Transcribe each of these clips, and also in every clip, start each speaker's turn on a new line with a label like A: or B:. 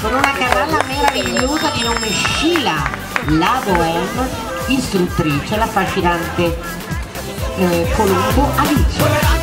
A: con una cavalla meravigliosa di nome Sheila, la bohème, istruttrice, l'affascinante eh, Colombo Alice.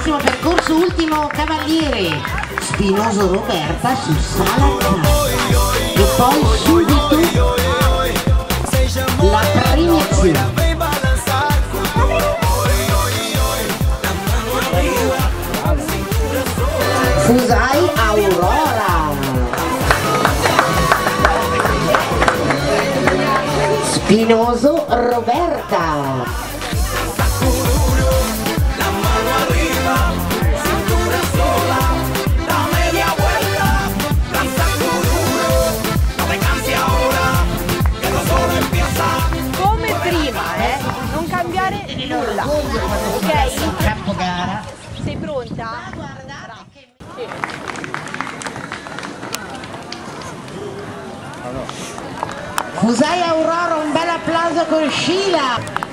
A: bellissimo percorso ultimo cavaliere. Spinoso Roberta su Sala e poi subito la premiazione. Fusai Aurora. Spinoso Roberta. Cusai Aurora, un bel applauso con Sheila!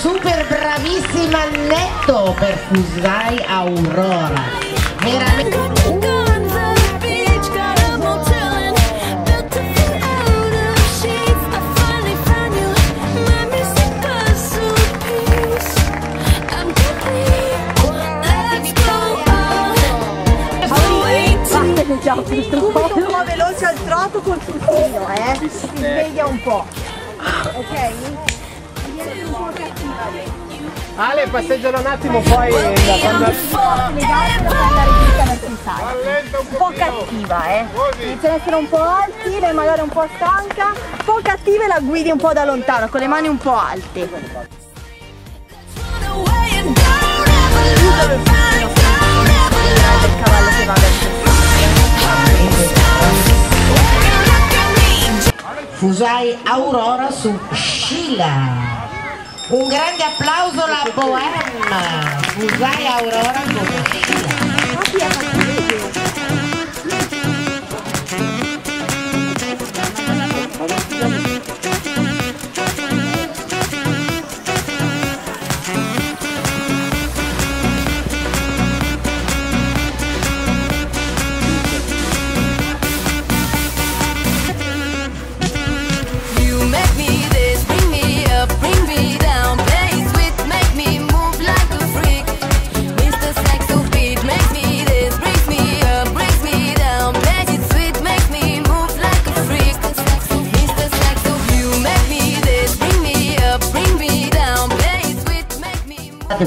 A: super bravissima Netto per Fusai Aurora. Veramente.
B: già subito un po' veloce al trotto col pulsino eh si sveglia un po' ok?
C: Ale passeggiala un attimo poi da quando...
B: Un po' cattiva eh. Iniziano a essere un po' alti, lei magari un po' stanca. Un po' cattiva e la guidi un po' da lontano Con le mani un po' alte. Il cavallo che va verso il
D: Fusai Aurora su Sheila. Un grande applauso alla Bohème. Fusai Aurora con Sheila.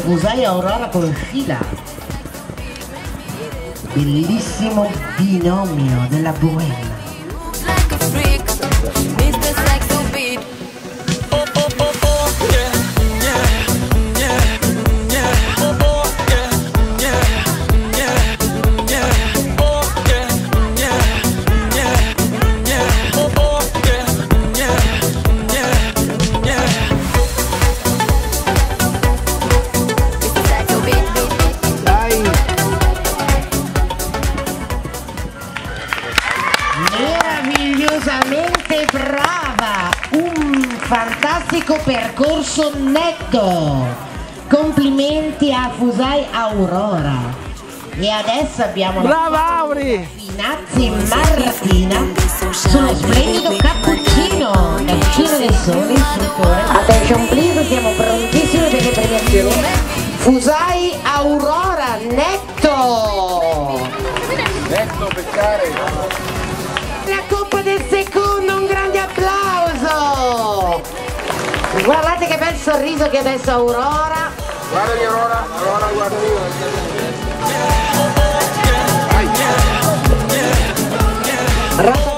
A: Me move.
D: Guardate, Fusai Aurora con Sheila. Bellissimo binomio della Bohème. Fantastico percorso netto! Complimenti a Fusai Aurora! E adesso abbiamo la
C: Brava Auri!
D: Finazzi Martina sullo splendido cappuccino cappuccino del sole istruttore attention please siamo prontissimi per le premiazioni Fusai Aurora netto
C: Netto pescare!
D: Guardate che bel sorriso che adesso Aurora.
C: Guarda di Aurora, Aurora guarda
A: You